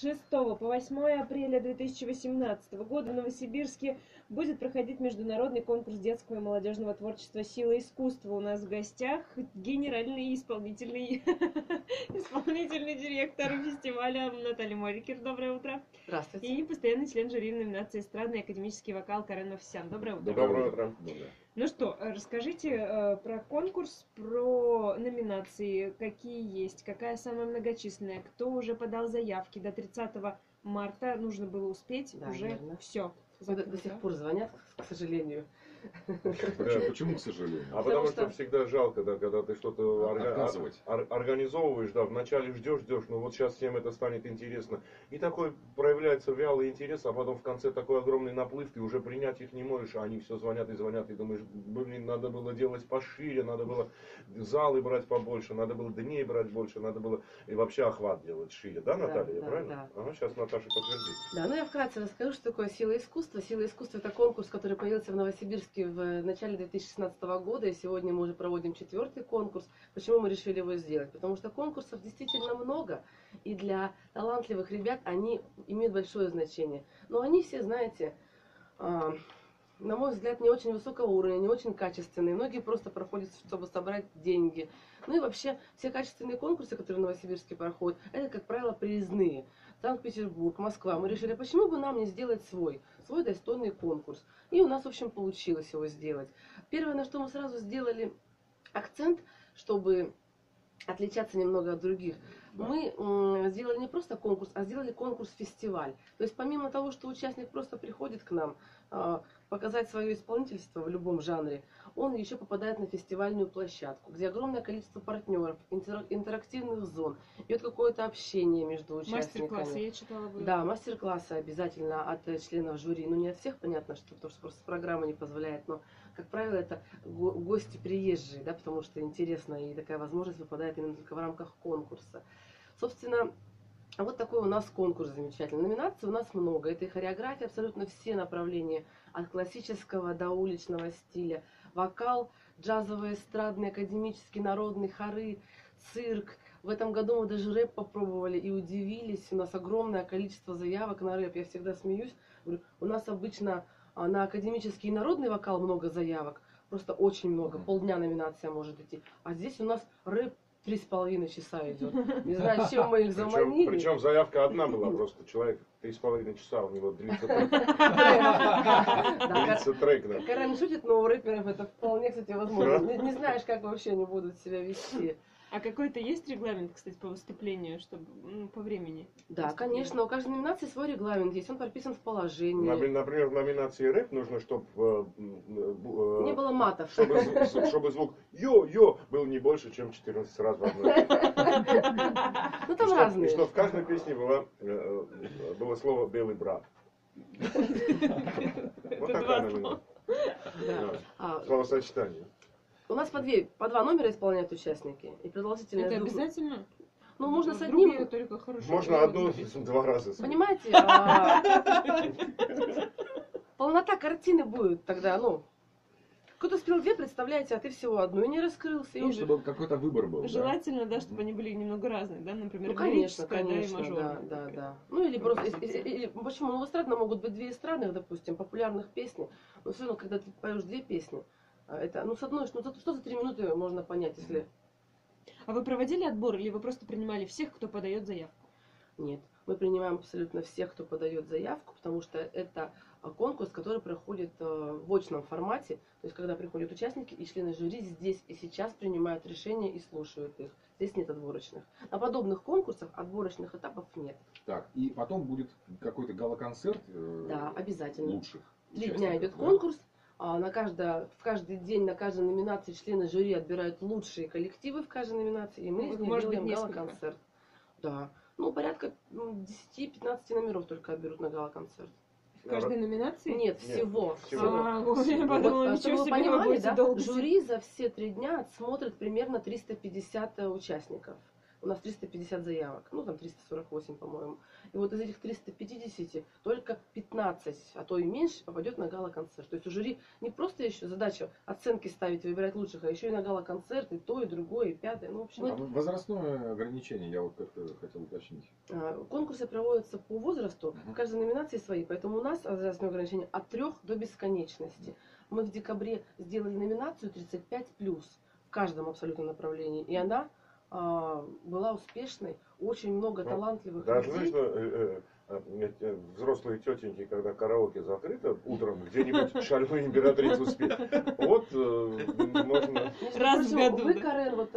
6 по 8 апреля 2018 года в Новосибирске будет проходить международный конкурс детского и молодежного творчества «Сила искусства». У нас в гостях генеральный исполнительный, исполнительный директор фестиваля Наталья Морикер. Доброе утро. Здравствуйте. И постоянный член жюри номинации «Эстрадный академический вокал» Карен Овсян. Доброе утро. Доброе утро. Ну что, расскажите э, про конкурс, про номинации, какие есть, какая самая многочисленная, кто уже подал заявки. До 30 марта нужно было успеть Да, уже верно. все. До, до сих пор звонят, к сожалению. Да, Почему, к сожалению? А Потому потому что что- всегда жалко, да, когда ты что-то орга- ор- организовываешь, да, вначале ждешь, ждешь, ну вот сейчас всем это станет интересно. И такой проявляется вялый интерес, а потом в конце такой огромный наплыв, ты уже принять их не можешь, а они все звонят и звонят, и думаешь, блин, надо было делать пошире, надо было залы брать побольше, надо было дней брать больше, надо было и вообще охват делать шире, да, Да, Наталья, да, правильно? Ага, сейчас Наташа подтвердит. Да, ну я вкратце расскажу, что такое «Сила искусства». «Сила искусства» — это конкурс, который появился в Новосибирске в начале 2016 года, и сегодня мы уже проводим четвертый конкурс. Почему мы решили его сделать? Потому что конкурсов действительно много, и для талантливых ребят они имеют большое значение. Но они все, знаете, а, на мой взгляд, не очень высокого уровня, не очень качественные. Многие просто проходят, чтобы собрать деньги. Ну и вообще, все качественные конкурсы, которые в Новосибирске проходят, это, как правило, приездные. Санкт-Петербург, Москва. Мы решили, почему бы нам не сделать свой, свой достойный конкурс. И у нас, в общем, получилось его сделать. Первое, на что мы сразу сделали акцент, чтобы отличаться немного от других, мы м, сделали не просто конкурс, а сделали конкурс-фестиваль. То есть помимо того, что участник просто приходит к нам а, показать свое исполнительство в любом жанре, он еще попадает на фестивальную площадку, где огромное количество партнеров, интер- интерактивных зон, идет какое-то общение между участниками. Мастер-классы я читала. были. Да, мастер-классы обязательно от э, членов жюри. Ну, не от всех, понятно, что потому что просто программа не позволяет, но, как правило, это го- гости приезжие, да, потому что интересно, и такая возможность выпадает именно только в рамках конкурса. Собственно, вот такой у нас конкурс замечательный. Номинаций у нас много. Это и хореография, абсолютно все направления, от классического до уличного стиля. Вокал, джазовый, эстрадный, академический, народный, хоры, цирк. В этом году мы даже рэп попробовали и удивились. У нас огромное количество заявок на рэп. Я всегда смеюсь. Говорю, у нас обычно а, на академический и народный вокал много заявок. Просто очень много. Полдня номинация может идти. А здесь у нас рэп три с половиной часа идет. Не знаю, чем мы их Причем, заманили. причем заявка одна была, просто человек три с половиной часа, у него длится трек, длится трек, да. Карен шутит, но у рэперов это вполне, кстати, возможно. Не знаешь, как вообще они будут себя вести. А какой-то есть регламент, кстати, по выступлению, чтобы ну, по времени? Да, конечно, у каждой номинации свой регламент есть, он прописан в положении. Например, например, в номинации рэп нужно, чтобы Не было матов. чтобы, чтобы звук йо-йо был не больше, чем 14 раз в одной. Ну там разные. И что в каждой песне было, э, было слово белый брат. Вот такая номинация. А, Словосочетание. У нас по, две, по два номера исполняют участники. И продолжительность... Это обязательно? Ну, можно с одним... только Можно одну два раза. Понимаете? а, Полнота картины будет тогда, ну... Кто-то спел две, представляете, а ты всего одну и не раскрылся. И Ну, уже... чтобы какой-то выбор был. Желательно, да, чтобы они были немного разные, да, например, Ну, конечно, лирическая, да, и конечно, да, мажорная. да, да. Ну, или просто, и- и- или- почему, ну, в эстрадном могут быть две эстрадных, допустим, популярных песни, но все равно, когда ты поешь две песни, это, ну, с одной, ну, что за три минуты можно понять, если... А вы проводили отбор или вы просто принимали всех, кто подает заявку? Нет, мы принимаем абсолютно всех, кто подает заявку, потому что это а, конкурс, который проходит э, в очном формате, то есть когда приходят участники и члены жюри здесь и сейчас принимают решения и слушают их. Здесь нет отборочных. На подобных конкурсах отборочных этапов нет. Так, и потом будет какой-то гала-концерт э, Да, обязательно. лучших. Три дня идет да? конкурс. А, На каждое, в каждый день на каждой номинации члены жюри отбирают лучшие коллективы в каждой номинации, и мы Ну, из их них может делаем гала-концерт. Да. Ну, порядка м, 10-15 номеров только отберут на гала-концерт. В каждой номинации? Нет, Нет, всего. всего. А, ой, я подумала, Вот, чтобы ничего вы себе, вы понимали, да, долго жюри за все три дня отсмотрит примерно 350 участников. У нас 350 заявок, ну там 348, по-моему. И вот из этих 350 только 15, а то и меньше, попадет на гала-концерт. То есть у жюри не просто еще задача оценки ставить и выбирать лучших, а еще и на гала-концерт, и то, и другое, и пятое. Ну, в общем, А возрастное ограничение я вот как-то хотел уточнить. а, конкурсы проводятся по возрасту, Мгм. в каждой номинации свои, поэтому у нас возрастное ограничение от 3 до бесконечности. Мы в декабре сделали номинацию 35 в каждом абсолютно направлении, и она была успешной, очень много Ну, талантливых Даже людей. слышно, э, э, э, взрослые тетеньки, когда караоке закрыто утром, где-нибудь шальную императрицу спеть. Вот можно... Раз в году, Вы. Карен, вот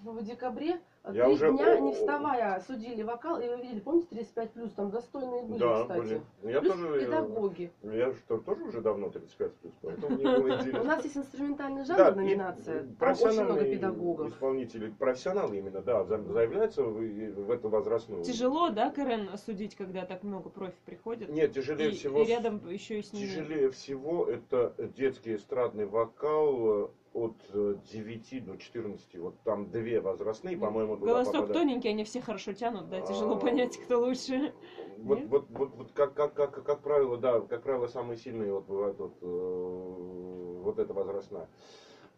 в декабре Я три уже- дня, не вставая, судили вокал, и вы видели, помните, 35 плюс, там достойные были, Да, кстати. были. Я Плюс тоже, э, педагоги. я что, тоже уже давно 35 плюс, поэтому было У нас есть инструментальный жанр, Да, номинация, там очень много педагогов. Исполнители, профессионалы именно, да, за- заявляются в, эту возрастную. Тяжело, да, Карен, судить, когда так много профи приходит? Нет, тяжелее и, всего. и рядом еще и с ними. Тяжелее всего это детский эстрадный вокал э, от э, 9 до 14. Вот там две возрастные, по-моему, туда Голосок попадают. тоненький, они все хорошо тянут, да, тяжело А, понять, кто лучше. Вот, вот, вот, вот как, как, как, как правило, да, как правило, самые сильные вот бывают вот, э, вот эта возрастная.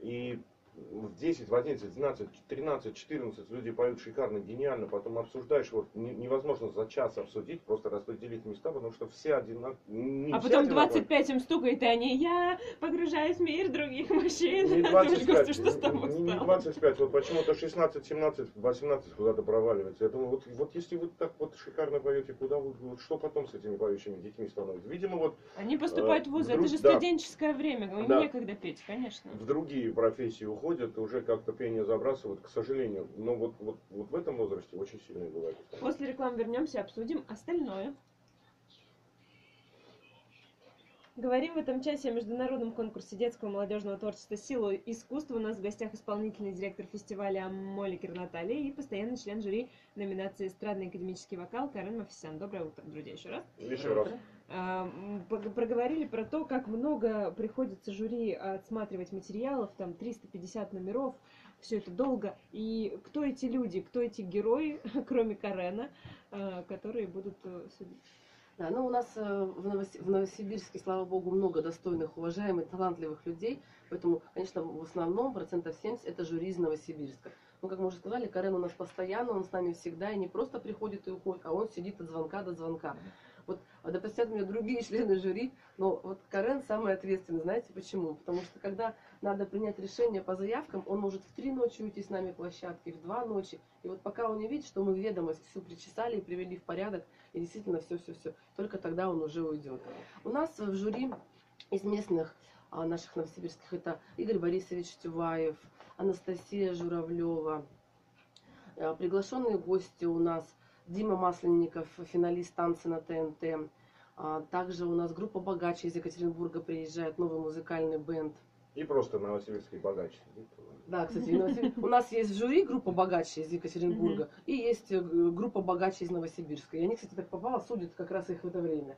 И в 10, в 11, 12, 13, 14 люди поют шикарно, гениально, потом обсуждаешь, вот не- невозможно за час обсудить, просто распределить места, потому что все одинаковые. а потом 25 им стукает, и они, я погружаюсь в мир других мужчин. Не Ты думаешь, 25, Господи, что с тобой не- не стало? 25, вот почему-то 16, 17, 18 куда-то проваливается. Я думаю, вот, вот если вы так вот шикарно поете, куда вы, вот что потом с этими поющими детьми становится? Видимо, вот Они поступают в вузы, это вдруг- же да. студенческое время, им Да. некогда петь, конечно. в другие профессии уходят, и уже как-то пение забрасывают, к сожалению. Но вот, вот, вот в этом возрасте очень сильные бывают. После рекламы вернемся, обсудим остальное. Говорим в этом часе о международном конкурсе детского и молодежного творчества «Сила искусства». У нас в гостях исполнительный директор фестиваля Моликер Наталья и постоянный член жюри номинации «Эстрадный академический вокал» Карен Мафисян. Доброе утро, друзья, еще раз. Еще раз. Проговорили про то, как много приходится жюри отсматривать материалов, там 350 номеров, все это долго. И кто эти люди, кто эти герои, кроме Карена, а, которые будут э, судить? Да, ну у нас э, в, Новос- в Новосибирске, слава богу, много достойных, уважаемых, талантливых людей. Поэтому, конечно, в основном процентов 70 это жюри из Новосибирска. Ну, как мы уже сказали, Карен у нас постоянно, он с нами всегда и не просто приходит и уходит, а он сидит от звонка до звонка. Вот а да простят меня другие члены жюри, но вот Карен самый ответственный. Знаете почему? Потому что когда надо принять решение по заявкам, он может в три ночи уйти с нами площадки, в два ночи. И вот пока он не видит, что мы ведомость всю причесали и привели в порядок, и действительно все-все-все, только тогда он уже уйдет. У нас в жюри из местных а, наших новосибирских это Игорь Борисович Тюваев, Анастасия Журавлева. А, Приглашенные гости у нас Дима Масленников, финалист танца на ТНТ. А, Также у нас группа «Богаче» из Екатеринбурга приезжает, новый музыкальный бенд. И просто новосибирский богач. Да, кстати, Новосибир- у нас есть в жюри группа «Богаче» из Екатеринбурга и есть э, группа «Богаче» из Новосибирска. И они, кстати, так попало, судят как раз их в это время.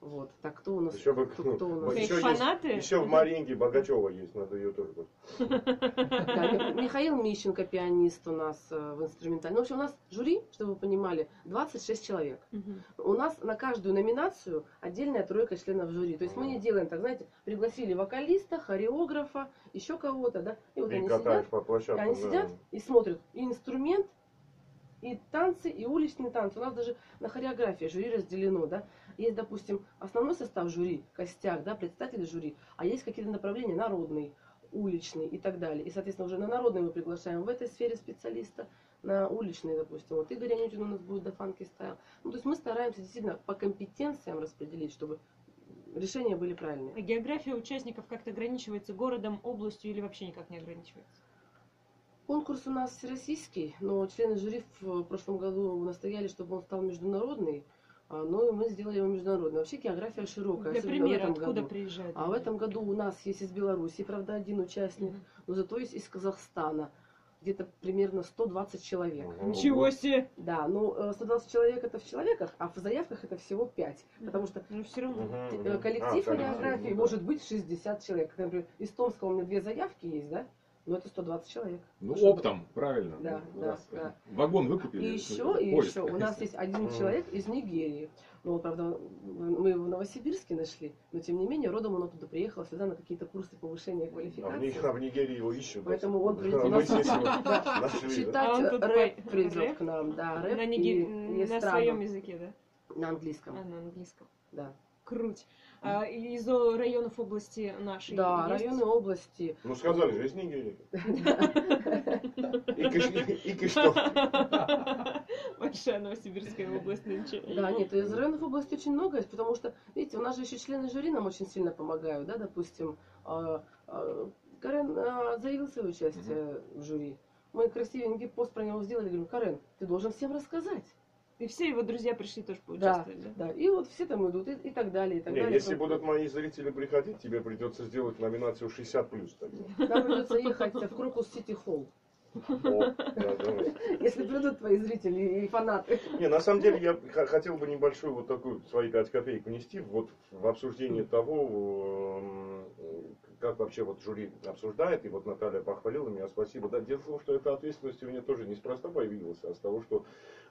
Вот. Так, кто у нас? Еще бы, кто, кто у нас? еще есть- фанаты? Еще в Маринге Богачева есть, надо ее тоже. Да, Михаил Мищенко, пианист у нас э, в инструментальном. Ну, в общем, у нас жюри, чтобы вы понимали, 26 человек. У нас на каждую номинацию отдельная тройка членов жюри. То есть мы не делаем так, знаете, пригласили вокалиста, хореографа, еще кого-то, да, и вот И они сидят, по и они да. сидят и смотрят и инструмент, и танцы, и уличные танцы. У нас даже на хореографии жюри разделено, да. Есть, допустим, основной состав жюри, костяк, да, представители жюри, а есть какие-то направления народный, уличный и так далее. И, соответственно, уже на народный мы приглашаем в этой сфере специалиста, на уличный, допустим, вот Игорь Анютин у нас будет до фанки стайл. Ну, то есть мы стараемся действительно по компетенциям распределить, чтобы решения были правильные. А география участников как-то ограничивается городом, областью или вообще никак не ограничивается? Конкурс у нас всероссийский, но члены жюри в прошлом году настояли, чтобы он стал международный, а, и мы сделали его международным. Вообще география широкая, Для примера, в этом откуда году. приезжают? А в этом году у нас есть из Беларуси, правда, один участник, Мгм. но зато есть из Казахстана. Где-то примерно 120 человек. Ничего себе! Да, ну э, 120 человек это в человеках, а в заявках это всего 5. Потому что Ну все равно. Э, коллектив А, коллектив, хореографии ну да. может быть 60 человек. Например, из Томска у меня две заявки есть, да? Ну, это 120 человек. Ну, оптом, правильно. Да, Ну, да, раз да. Вагон выкупили. И ну, еще, и еще, у нас есть один человек из Нигерии. Ну, вот, правда, мы его в Новосибирске нашли, но тем не менее, родом он оттуда приехал сюда на какие-то курсы повышения А в, квалификации. а в Нигерии его ищут. Поэтому он прилетел мы на здесь его Да. нашли. да. Читать А он тут рэп придет к нам, да, рэп на, и своем языке, да? на английском, А, на английском. да. Круть. А, из районов области нашей Да, есть? районы области. Ну сказали же, из Нигерии. И что? Большая Новосибирская область нынче. Да, нет, из районов области очень много есть, потому что, видите, у нас же еще члены жюри нам очень сильно помогают, да, допустим, а, а, Карен а, заявил свое участие в жюри. Мы красивенький пост про него сделали, говорим, Карен, ты должен всем рассказать. И все его друзья пришли тоже поучаствовать, да? Да, и вот все там идут, и, и так далее, и так Не, далее. если будут мои зрители приходить, тебе придется сделать номинацию 60 плюс. Нам придется ехать в Крокус Сити Холл, если придут твои зрители и фанаты. Не, на самом деле я хотел бы небольшую вот такую свои 5 копеек внести вот в обсуждение того, эм, как вообще вот жюри обсуждает, и вот Наталья похвалила меня, спасибо. Да, дело в том, что эта ответственность у меня тоже неспроста появилась, а с того, что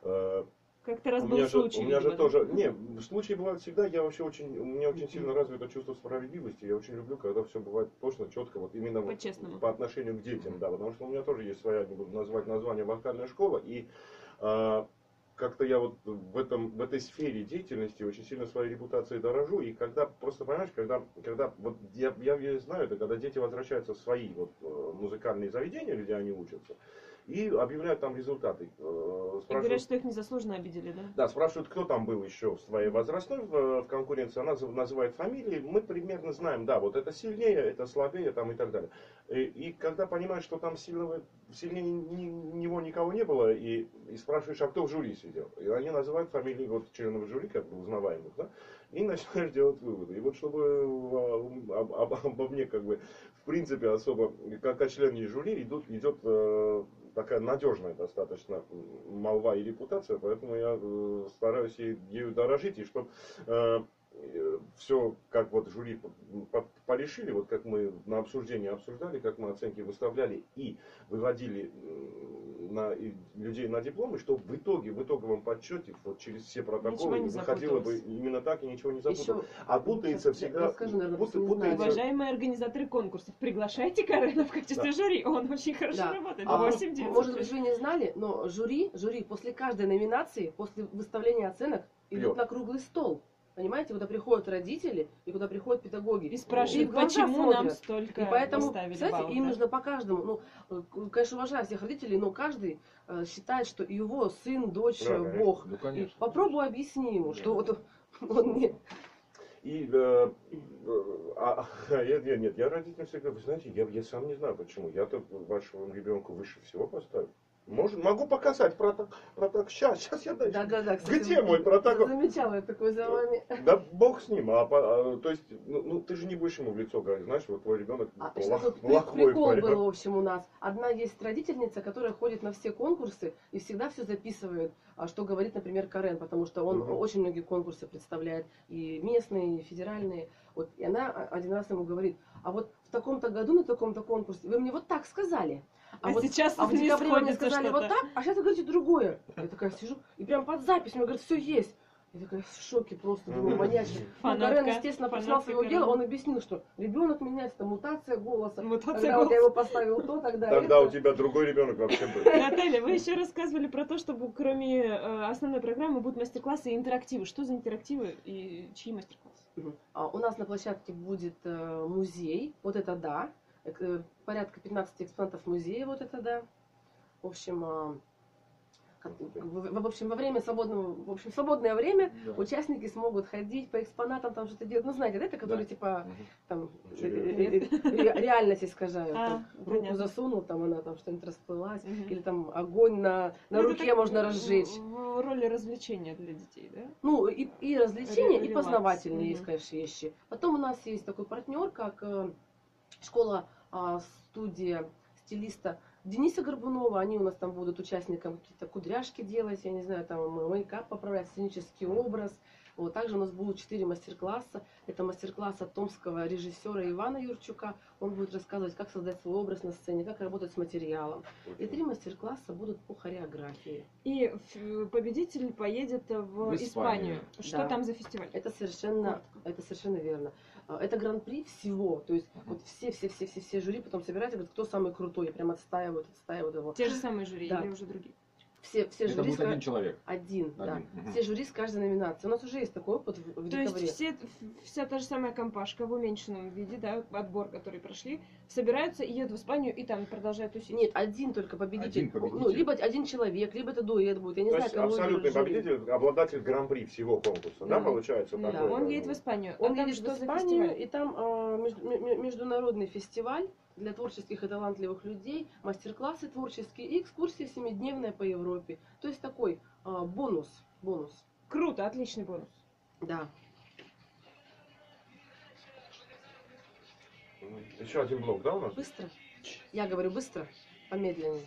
э, Как-то раз у был меня, же, случай. у меня же тоже, не, случаи бывают всегда, я вообще очень, у меня очень сильно развито чувство справедливости, я очень люблю, когда все бывает точно, четко, вот именно вот По-честному. по отношению к детям, да, потому что у меня тоже есть своя, не буду называть название, вокальная школа, и э, как-то я вот в, этом, в этой сфере деятельности очень сильно своей репутацией дорожу, и когда, просто понимаешь, когда, когда вот я, я, я знаю, это когда дети возвращаются в свои вот, э, музыкальные заведения, где они учатся, и объявляют там результаты. Э, И говорят, спрашивают, что их незаслуженно обидели, да? да, спрашивают, кто там был еще в своей возрастной в, в конкуренции. Она называет фамилии. Мы примерно знаем, да, вот это сильнее, это слабее там и так далее. И, и когда понимаешь, что там сильного, сильнее ни- него никого не было, и, и спрашиваешь, а кто в жюри сидел? И они называют фамилии вот членов жюри, как бы узнаваемых, да? И начинаешь делать выводы. И вот чтобы э, об- об- обо мне как бы в принципе особо, как о члене жюри идут, идет э, такая надежная достаточно молва и репутация, поэтому я э, стараюсь ей- ею дорожить, и чтобы все, как вот жюри по- по- порешили, вот как мы на обсуждении обсуждали, как мы оценки выставляли и выводили на, и людей на дипломы, чтобы в итоге, в итоговом подсчете, вот через все протоколы не выходило бы именно так и ничего не запуталось. Еще А путается всегда, Я скажу, наверное, пут- путается-. Уважаемые организаторы конкурсов, приглашайте Карена в качестве жюри. Он очень хорошо Да. работает. А, 8 М- Может быть, вы не знали, но жюри, жюри после каждой номинации, после выставления оценок, идут Пьет. на круглый стол. Понимаете, куда приходят родители и куда приходят педагоги. И спрашивают, глаза почему нам смотрят. столько И поэтому, знаете, баллов, им да? нужно по каждому, ну, э, конечно, уважаю всех родителей, но каждый э, считает, что его сын, дочь, Да, конечно. Бог. Ну, И конечно. попробуй объясни ему, Да. что вот он не... И, э, а, а, я, я- нет, я родителям всегда, вы знаете, я, я сам не знаю почему. Я-то вашему ребенку выше всего поставил. Может, могу показать проток, проток. Сейчас, сейчас я дальше. Да-да-да, кстати, Где мой протокол? Замечала я такой за вами. Да бог с ним. А, а, то есть, ну, ну, ты же не будешь ему в лицо говорить, знаешь, вот твой ребенок А, вот при- плохой. прикол парень. был, в общем, у нас. Одна есть родительница, которая ходит на все конкурсы и всегда все записывает, а, что говорит, например, Карен, потому что он Мгм. очень многие конкурсы представляет, и местные, и федеральные. Вот, и она один раз ему говорит, а вот в таком-то году на таком-то конкурсе вы мне вот так сказали. А вот сейчас а в не декабре мне сказали вот так, а сейчас вы говорите другое. Я такая сижу, и прям под запись мне говорят, все есть. Я такая в шоке просто, думаю, маньячно. Ну, Карен, естественно, фанатка своего дела, он объяснил, что ребенок меняется, это мутация голоса. Мутация Когда вот я голоса. его поставил то, тогда Тогда у это. тебя другой ребенок вообще был. Наталья, вы еще рассказывали про то, что кроме э, основной программы будут мастер-классы и интерактивы. Что за интерактивы и чьи мастер-классы? Мгм. А У нас на площадке будет э, музей, вот это да. Э, Порядка 15 экспонатов музея, вот это да. В общем, а, в, в общем, во время свободного, в общем, свободное время Да. участники смогут ходить по экспонатам, там что-то делать. Ну, знаете, да, это которые Да. типа там Интересно. э, э, э, ре- реальность искажают. А, Там руку понятно. засунул, там она там что-нибудь расплылась. Мгм. Или там огонь на, на Ну, руке так можно разжечь. В, в роли развлечения для детей, да? Ну, и, и развлечения, Ре- и познавательные есть, мгм. конечно, вещи. Потом у нас есть такой партнер, как э, школа, студия стилиста Дениса Горбунова. Они у нас там будут участникам какие-то кудряшки делать, я не знаю, там мейкап поправлять, сценический образ. Вот, также у нас будут четыре мастер-класса. Это мастер-класс от томского режиссера Ивана Юрчука. Он будет рассказывать, как создать свой образ на сцене, как работать с материалом. И три мастер-класса будут по хореографии. И победитель поедет в, В Испанию. Испанию. Что Да. там за фестиваль? Это совершенно, это совершенно верно. А, Это гран-при всего. То есть вот все, все, все, все, все жюри потом собираются, говорят, кто самый крутой. И прям отстаивают, отстаивают его. Те же самые жюри Да. или уже другие? Все, все Это жюри будет один человек. один, да. Один. Мгм. Все жюри с каждой номинацией. У нас уже есть такой опыт в, в То декабре. есть все, вся та же самая компашка в уменьшенном виде, да, отбор, который прошли, собираются и едут в Испанию и там продолжают тусить. Нет, один только победитель. Один победитель. Ну, либо один человек, либо это дуэт будет. Я не То знаю, есть кого абсолютный выберет жюри. победитель, обладатель гран-при всего конкурса, да, Да. получается? Да, такое, он да, едет в ну. Испанию. Он а едет в Испанию, фестиваль? и там а, между- ме- ме- международный фестиваль для творческих и талантливых людей, мастер-классы творческие и экскурсии семидневная по Европе. То есть такой а, бонус. Бонус. Круто, отличный бонус. Да. Еще один блок, да, у нас? Быстро. Я говорю быстро, помедленнее.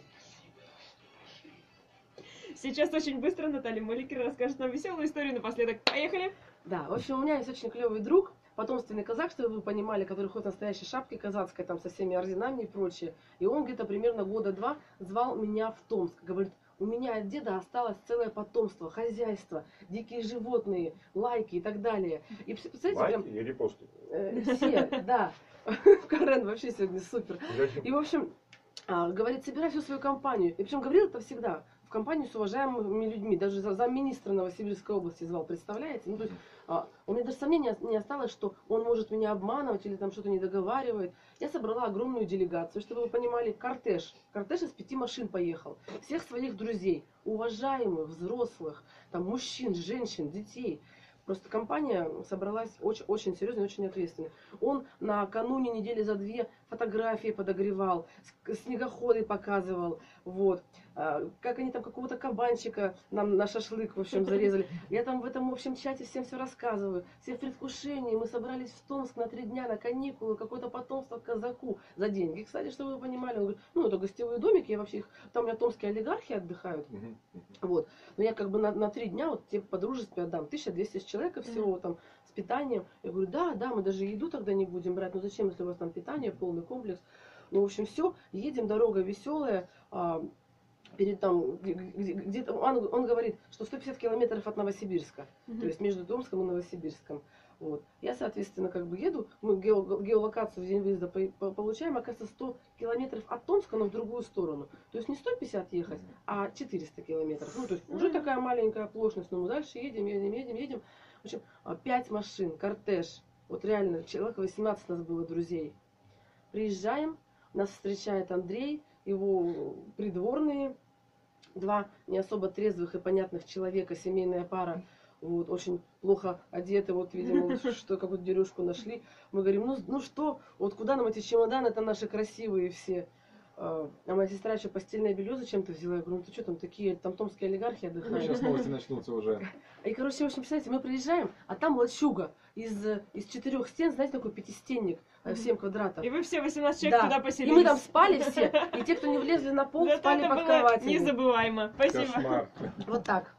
Сейчас очень быстро Наталья Маликер расскажет нам веселую историю напоследок. Поехали! Да, в общем, у меня есть очень клевый друг, потомственный казак, чтобы вы понимали, который ходит в настоящей шапке казацкой, там со всеми орденами и прочее. И он где-то примерно года два звал меня в Томск. Говорит, у меня от деда осталось целое потомство, хозяйство, дикие животные, лайки и так далее. И представляете, Лайки прям или посты? э, все, да. Карен вообще сегодня супер. И, в общем, а, говорит, собирай всю свою компанию. И причем говорил это всегда в компанию с уважаемыми людьми. Даже за- замминистра Новосибирской области звал, представляете? Ну, то есть, а, у меня даже сомнения не осталось, что он может меня обманывать или там что-то не договаривает. Я собрала огромную делегацию, чтобы вы понимали, кортеж. Кортеж из пяти машин поехал. Всех своих друзей, уважаемых, взрослых, там мужчин, женщин, детей. Просто компания собралась очень, очень серьезно и очень ответственно. Он накануне недели за две фотографии подогревал, снегоходы показывал, вот. А, Как они там какого-то кабанчика нам на шашлык, в общем, зарезали. Я там в этом общем чате всем все рассказываю. Все в предвкушении. Мы собрались в Томск на три дня на каникулы, какое-то потомство к казаку за деньги. Кстати, чтобы вы понимали, он говорит, ну, это гостевые домики, я вообще их... Там у меня томские олигархи отдыхают. Вот. Но я как бы на, на три дня вот тебе по-дружески отдам. 1200 человек всего там с питанием. Я говорю, да, да, мы даже еду тогда не будем брать. Ну зачем, если у вас там питание, полный комплекс. Ну, в общем, все. Едем, дорога веселая. А, перед там, где- где- где-то, он, он говорит, что 150 километров от Новосибирска. То есть между Томском и Новосибирском. Вот. Я, соответственно, как бы еду, мы гео- геолокацию в день выезда по- по- получаем, оказывается, 100 километров от Томска, но в другую сторону. То есть не 150 ехать, а 400 километров. Ну, то есть уже такая маленькая оплошность, но мы дальше едем, едем, едем, едем. В общем, а, пять машин, кортеж. Вот реально, человек 18 нас было друзей. Приезжаем, нас встречает Андрей, его придворные, два не особо трезвых и понятных человека, семейная пара, вот, очень плохо одеты, вот, видимо, что какую-то дерюшку нашли. Мы говорим, ну, ну что, вот куда нам эти чемоданы, это наши красивые все. А а моя сестра еще постельное белье зачем-то взяла. Я говорю, ну ты что там такие, там томские олигархи Ну, отдыхают. Сейчас новости начнутся уже. И, короче, в общем, представляете, мы приезжаем, а там лачуга из, э, из четырех стен, знаете, такой пятистенник, э, в 7 квадратов. И вы все 18 человек Да. туда И поселились. мы там спали все, и те, кто не влезли на пол, Зато спали под кроватями. незабываемо. Спасибо. Кошмар. Вот так.